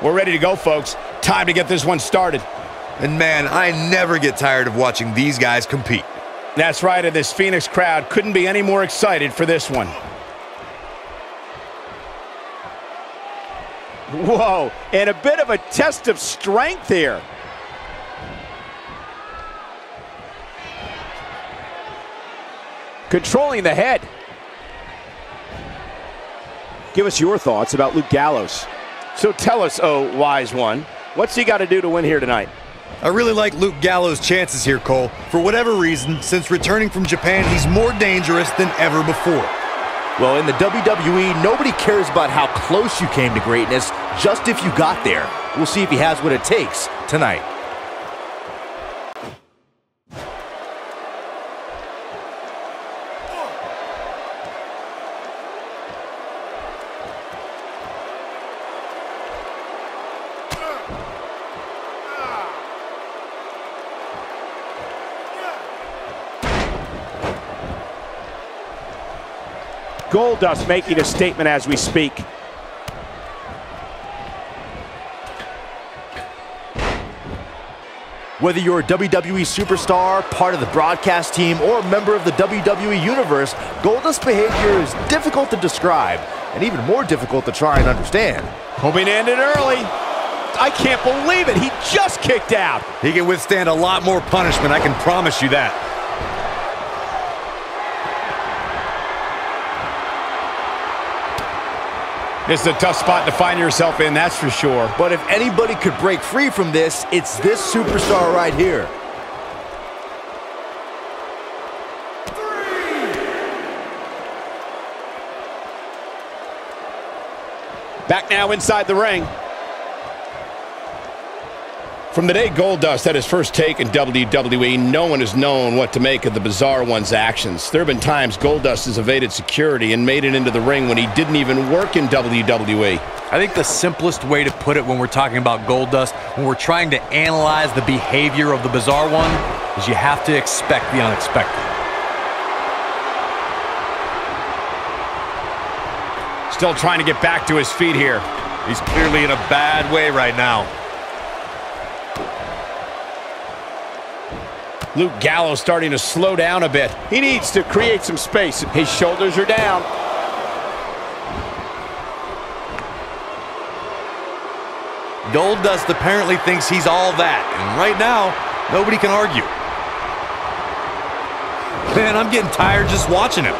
We're ready to go, folks. Time to get this one started. And man, I never get tired of watching these guys compete. That's right, and this Phoenix crowd couldn't be any more excited for this one. Whoa, and a bit of a test of strength here. Controlling the head. Give us your thoughts about Luke Gallows. So tell us, oh, wise one, what's he got to do to win here tonight? I really like Luke Gallows' chances here, Cole. For whatever reason, since returning from Japan, he's more dangerous than ever before. Well, in the WWE, nobody cares about how close you came to greatness, just if you got there. We'll see if he has what it takes tonight. Goldust making a statement as we speak. Whether you're a WWE superstar, part of the broadcast team, or a member of the WWE Universe, Goldust's behavior is difficult to describe, and even more difficult to try and understand. Hoping to end it early. I can't believe it. He just kicked out. He can withstand a lot more punishment, I can promise you that. This is a tough spot to find yourself in, that's for sure. But if anybody could break free from this, it's this superstar right here. Back now inside the ring. From the day Goldust had his first take in WWE, no one has known what to make of the Bizarre One's actions. There have been times Goldust has evaded security and made it into the ring when he didn't even work in WWE. I think the simplest way to put it when we're talking about Goldust, when we're trying to analyze the behavior of the Bizarre One, is you have to expect the unexpected. Still trying to get back to his feet here. He's clearly in a bad way right now. Luke Gallows starting to slow down a bit. He needs to create some space. His shoulders are down. Goldust apparently thinks he's all that, and right now, nobody can argue. Man, I'm getting tired just watching him.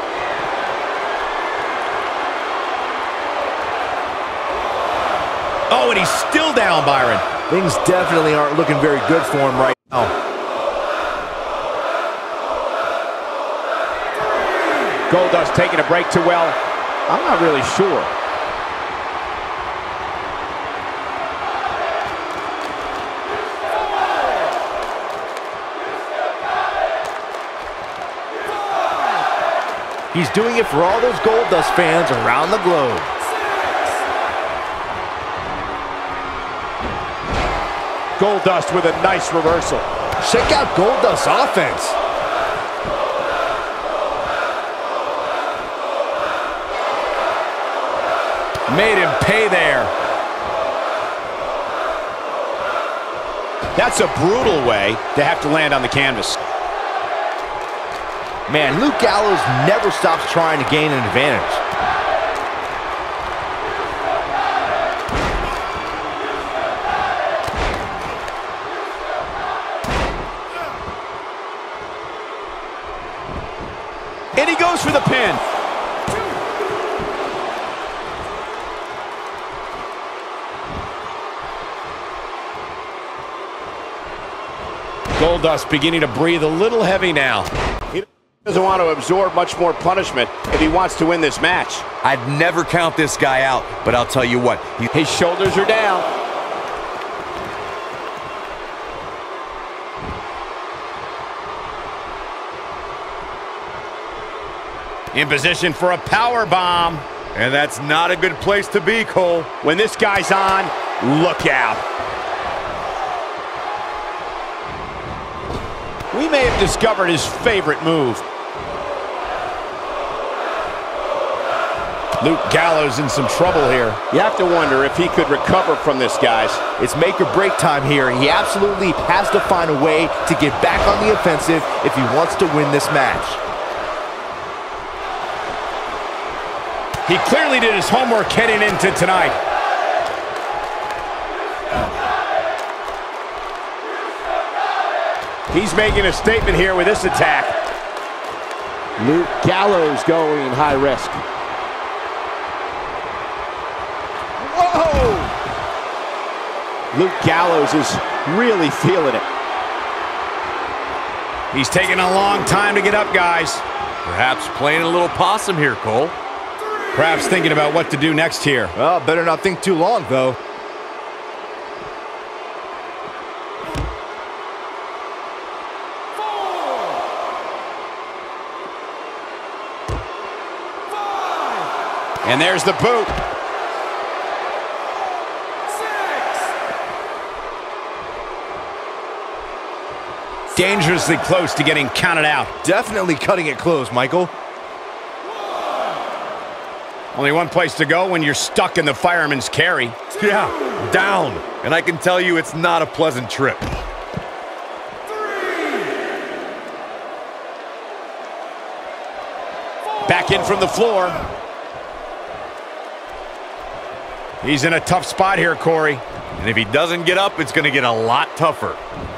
Oh, and he's still down, Byron. Things definitely aren't looking very good for him right now. Goldust taking a break too well. I'm not really sure. He's doing it for all those Goldust fans around the globe. Goldust with a nice reversal. Check out Goldust's offense. Made him pay there. That's a brutal way to have to land on the canvas. Man, Luke Gallows never stops trying to gain an advantage. And he goes for the pin. Goldust beginning to breathe a little heavy now. He doesn't want to absorb much more punishment if he wants to win this match. I'd never count this guy out, but I'll tell you what. He His shoulders are down. In position for a power bomb. and that's not a good place to be, Cole. When this guy's on, look out. We may have discovered his favorite move. Luke Gallows in some trouble here. You have to wonder if he could recover from this, guys. It's make or break time here. He absolutely has to find a way to get back on the offensive if he wants to win this match. He clearly did his homework heading into tonight. He's making a statement here with this attack. Luke Gallows going high risk. Whoa! Luke Gallows is really feeling it. He's taking a long time to get up, guys. Perhaps playing a little possum here, Cole. Perhaps thinking about what to do next here. Well, better not think too long, though. And there's the boot. Dangerously close to getting counted out. Definitely cutting it close, Michael. Only one place to go when you're stuck in the fireman's carry. Yeah, down. And I can tell you it's not a pleasant trip. Back in from the floor. He's in a tough spot here, Corey. And if he doesn't get up, it's going to get a lot tougher.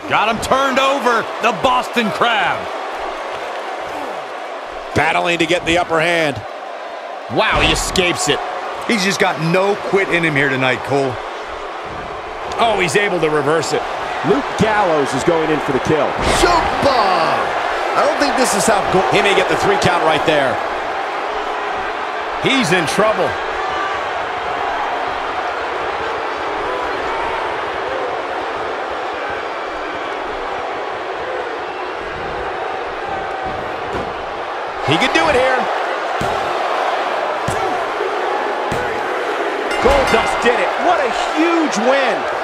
Got him turned over, the Boston Crab. Battling to get the upper hand. Wow, he escapes it. He's just got no quit in him here tonight, Cole. Oh, he's able to reverse it. Luke Gallows is going in for the kill. Choke bomb! I don't think this is how... He may get the three count right there. He's in trouble. He could do it here. Goldust did it. What a huge win.